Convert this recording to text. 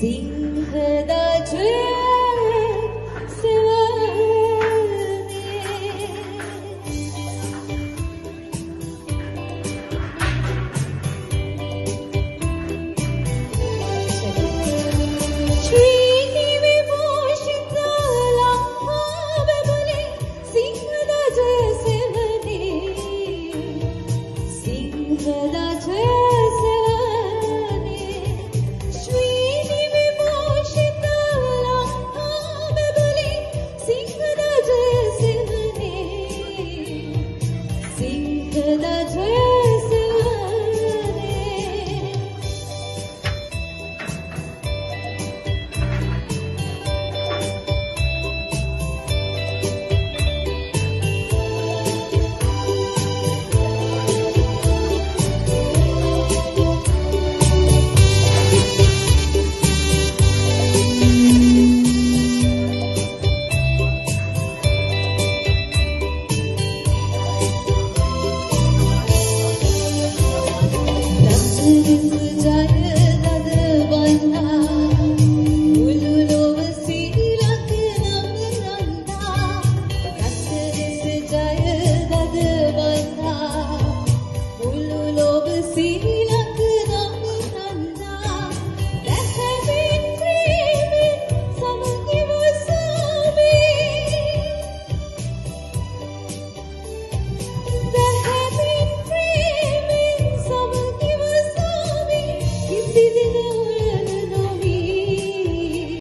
星河的眷恋，思念。春天微风捎来了花瓣的思念，星河的眷。See you.